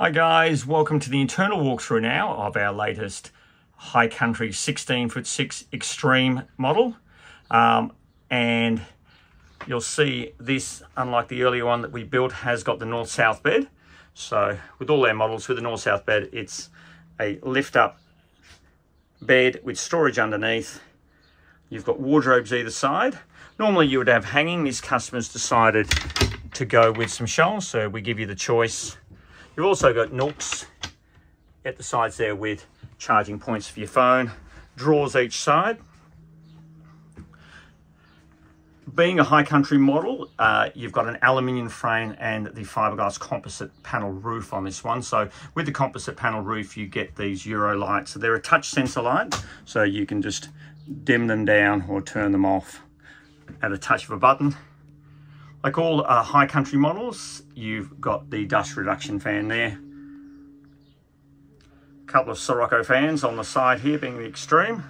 Hi guys, welcome to the internal walkthrough now of our latest High Country 16 foot 6 Extreme model. Um, and you'll see this, unlike the earlier one that we built, has got the north-south bed. So with all our models with the north-south bed, it's a lift-up bed with storage underneath. You've got wardrobes either side. Normally you would have hanging. This customer's decided to go with some shelves, so we give you the choice You've also got nooks at the sides there with charging points for your phone, drawers each side. Being a high country model, uh, you've got an aluminium frame and the fiberglass composite panel roof on this one. So with the composite panel roof, you get these Euro lights. So they're a touch sensor light, so you can just dim them down or turn them off at a touch of a button. Like all uh, high country models, you've got the dust reduction fan there. A couple of Sirocco fans on the side here being the extreme.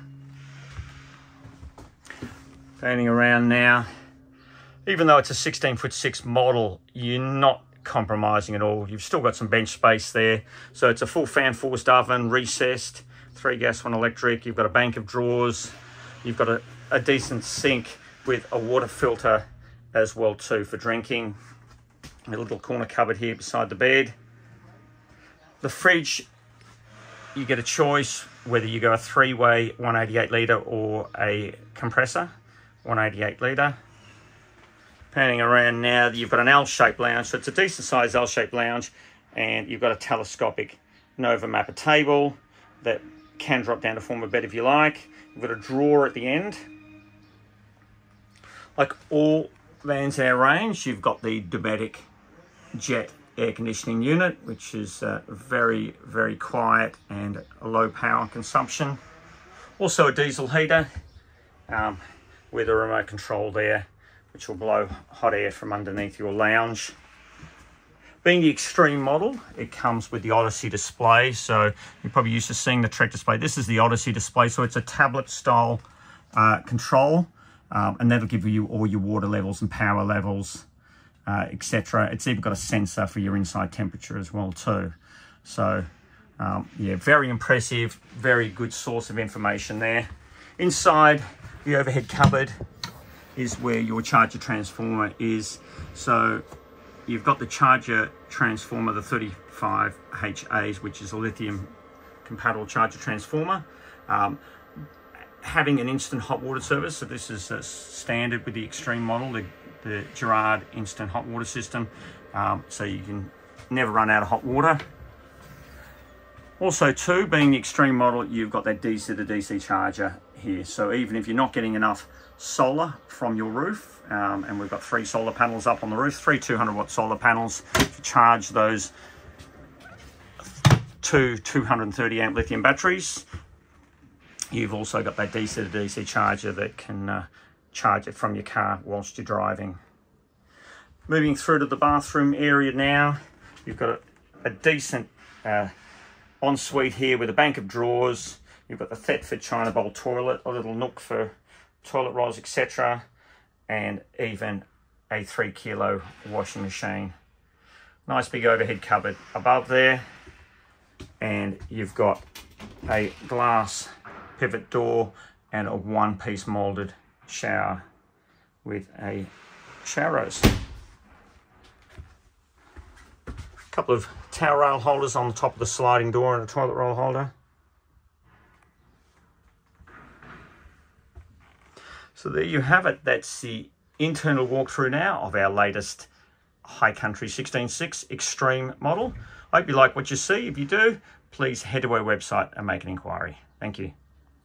Fanning around now. Even though it's a 16 foot 6 model, you're not compromising at all. You've still got some bench space there. So it's a full fan forced oven, recessed, three gas, one electric. You've got a bank of drawers. You've got a, a decent sink with a water filter as well too for drinking. A little corner cupboard here beside the bed. The fridge, you get a choice whether you go a three-way 188 litre or a compressor 188 litre. Panning around now, you've got an L-shaped lounge, so it's a decent sized L-shaped lounge and you've got a telescopic Nova Mapper table that can drop down to form a bed if you like. You've got a drawer at the end. Like all vans our range, you've got the Dometic jet air conditioning unit, which is uh, very, very quiet and low power consumption. Also a diesel heater um, with a remote control there, which will blow hot air from underneath your lounge. Being the extreme model, it comes with the Odyssey display. So you're probably used to seeing the Trek display. This is the Odyssey display. So it's a tablet style uh, control um, and that'll give you all your water levels and power levels, uh, etc. It's even got a sensor for your inside temperature as well too. So um, yeah, very impressive, very good source of information there. Inside the overhead cupboard is where your charger transformer is. So you've got the charger transformer, the 35HAs, which is a lithium compatible charger transformer. Um, having an instant hot water service. So this is standard with the Extreme model, the, the Girard instant hot water system. Um, so you can never run out of hot water. Also too, being the Extreme model, you've got that DC to DC charger here. So even if you're not getting enough solar from your roof, um, and we've got three solar panels up on the roof, three 200 watt solar panels to charge those two 230 amp lithium batteries You've also got that DC to DC charger that can uh, charge it from your car whilst you're driving. Moving through to the bathroom area now, you've got a, a decent uh, ensuite here with a bank of drawers. You've got the Thetford China Bowl toilet, a little nook for toilet rolls, etc. And even a three kilo washing machine. Nice big overhead cupboard above there. And you've got a glass pivot door and a one-piece molded shower with a shower hose. A couple of towel rail holders on the top of the sliding door and a toilet roll holder. So there you have it. That's the internal walkthrough now of our latest High Country 16.6 Extreme model. I hope you like what you see. If you do, please head to our website and make an inquiry. Thank you.